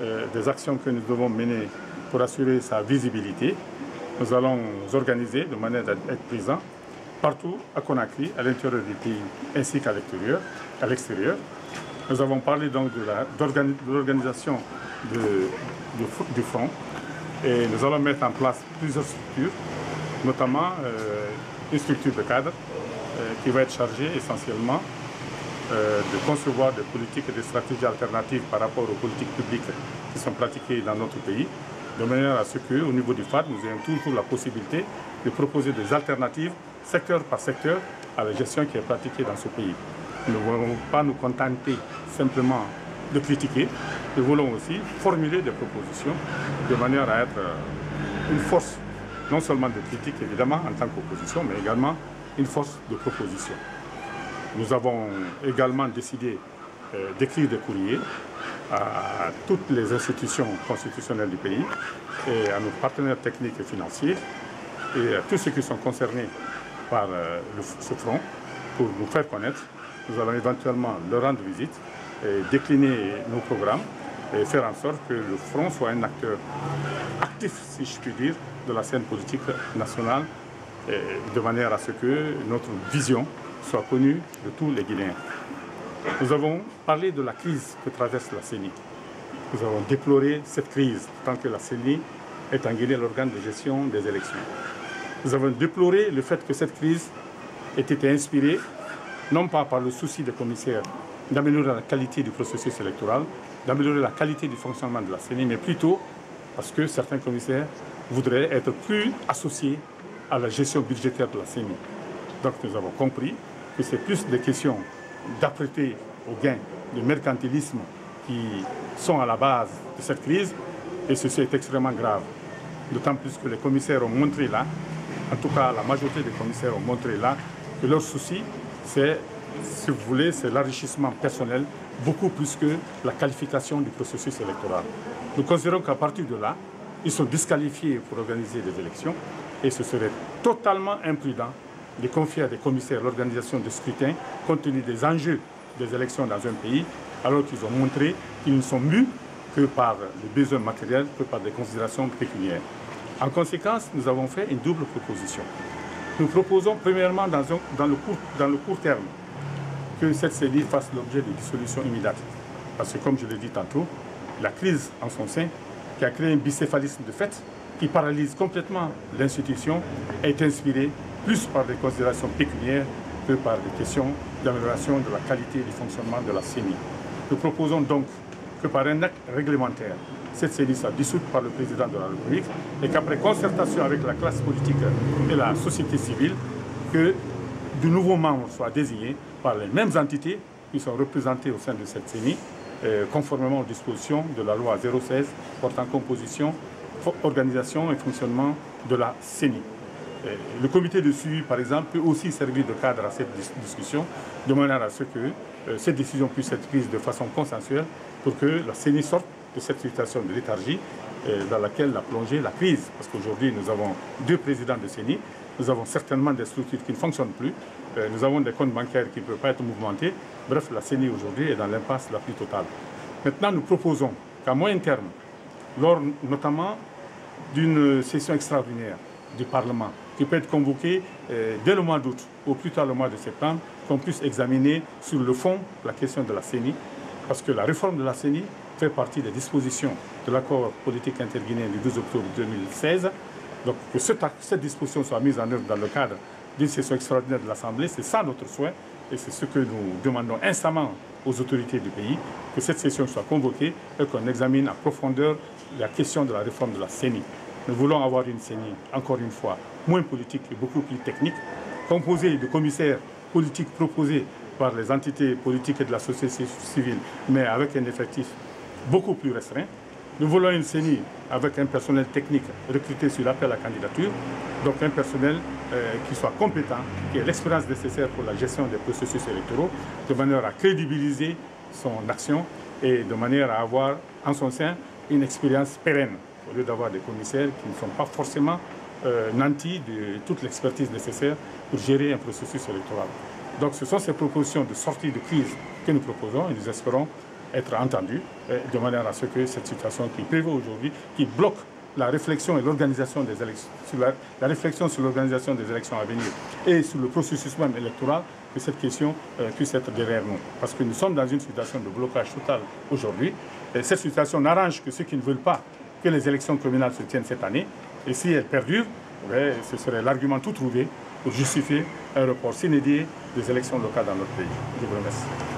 euh, des actions que nous devons mener pour assurer sa visibilité. Nous allons organiser de manière à être présents partout à Conakry, à l'intérieur du pays ainsi qu'à l'extérieur. Nous avons parlé donc de l'organisation du front et nous allons mettre en place plusieurs structures, notamment euh, une structure de cadre euh, qui va être chargée essentiellement euh, de concevoir des politiques et des stratégies alternatives par rapport aux politiques publiques qui sont pratiquées dans notre pays, de manière à ce qu'au niveau du FAD, nous ayons toujours la possibilité de proposer des alternatives, secteur par secteur, à la gestion qui est pratiquée dans ce pays. Nous ne voulons pas nous contenter simplement de critiquer, nous voulons aussi formuler des propositions de manière à être euh, une force, non seulement de critique évidemment en tant qu'opposition, mais également une force de proposition. Nous avons également décidé euh, d'écrire des courriers à toutes les institutions constitutionnelles du pays et à nos partenaires techniques et financiers et à tous ceux qui sont concernés par euh, ce front pour nous faire connaître. Nous allons éventuellement leur rendre visite et décliner nos programmes et faire en sorte que le front soit un acteur actif, si je puis dire, de la scène politique nationale, de manière à ce que notre vision soit connue de tous les Guinéens. Nous avons parlé de la crise que traverse la CENI. Nous avons déploré cette crise tant que la CENI est en Guinée l'organe de gestion des élections. Nous avons déploré le fait que cette crise ait été inspirée non pas par le souci des commissaires d'améliorer la qualité du processus électoral, d'améliorer la qualité du fonctionnement de la CENI, mais plutôt parce que certains commissaires voudraient être plus associés à la gestion budgétaire de la CENI. Donc nous avons compris que c'est plus des questions d'apprêter au gain, du mercantilisme qui sont à la base de cette crise, et ceci est extrêmement grave. D'autant plus que les commissaires ont montré là, en tout cas la majorité des commissaires ont montré là, que leur souci, c'est si vous voulez, c'est l'enrichissement personnel beaucoup plus que la qualification du processus électoral. Nous considérons qu'à partir de là, ils sont disqualifiés pour organiser des élections et ce serait totalement imprudent de confier à des commissaires l'organisation des scrutins compte tenu des enjeux des élections dans un pays alors qu'ils ont montré qu'ils ne sont mus que par les besoins matériels, que par des considérations pécuniaires. En conséquence, nous avons fait une double proposition. Nous proposons premièrement dans, le, court, le terme que cette CENI fasse l'objet de dissolution immédiate. Parce que, comme je l'ai dit tantôt, la crise en son sein, qui a créé un bicéphalisme de fait, qui paralyse complètement l'institution, est inspirée plus par des considérations pécuniaires que par des questions d'amélioration de la qualité du fonctionnement de la CENI. Nous proposons donc que par un acte réglementaire, cette CENI soit dissoute par le président de la République et qu'après concertation avec la classe politique et la société civile, que de nouveaux membres soient désignés par les mêmes entités qui sont représentées au sein de cette CENI, euh, conformément aux dispositions de la loi 016 portant composition, organisation et fonctionnement de la CENI. Euh, le comité de suivi, par exemple, peut aussi servir de cadre à cette discussion, de manière à ce que euh, cette décision puisse être prise de façon consensuelle pour que la CENI sorte de cette situation de léthargie dans laquelle l'a plongé la crise. Parce qu'aujourd'hui, nous avons deux présidents de CENI, nous avons certainement des structures qui ne fonctionnent plus. Euh, nous avons des comptes bancaires qui ne peuvent pas être mouvementés. Bref, la CENI aujourd'hui est dans l'impasse la plus totale. Maintenant, nous proposons qu'à moyen terme, lors notamment d'une session extraordinaire du Parlement, qui peut être convoquée euh, dès le mois d'août, ou plus tard le mois de septembre, qu'on puisse examiner sur le fond la question de la CENI, parce que la réforme de la CENI fait partie des dispositions de l'accord politique interguinéen du 12 octobre 2016 donc que cette, disposition soit mise en œuvre dans le cadre d'une session extraordinaire de l'Assemblée, c'est ça notre souhait et c'est ce que nous demandons instamment aux autorités du pays, que cette session soit convoquée et qu'on examine à profondeur la question de la réforme de la CENI. Nous voulons avoir une CENI, encore une fois, moins politique et beaucoup plus technique, composée de commissaires politiques proposés par les entités politiques et de la société civile, mais avec un effectif beaucoup plus restreint, nous voulons une CENI avec un personnel technique recruté sur l'appel à candidature, donc un personnel euh, qui soit compétent, qui ait l'expérience nécessaire pour la gestion des processus électoraux, de manière à crédibiliser son action et de manière à avoir en son sein une expérience pérenne, au lieu d'avoir des commissaires qui ne sont pas forcément euh, nantis de toute l'expertise nécessaire pour gérer un processus électoral. Donc ce sont ces propositions de sortie de crise que nous proposons et nous espérons être entendus de manière à ce que cette situation qui prévaut aujourd'hui, qui bloque la réflexion et l'organisation des élections, sur la, réflexion sur l'organisation des élections à venir et sur le processus même électoral, que cette question euh, puisse être derrière nous. Parce que nous sommes dans une situation de blocage total aujourd'hui. Et cette situation n'arrange que ceux qui ne veulent pas que les élections communales se tiennent cette année. Et si elles perdurent, ce serait l'argument tout trouvé pour justifier un report s'inédié des élections locales dans notre pays. Je vous remercie.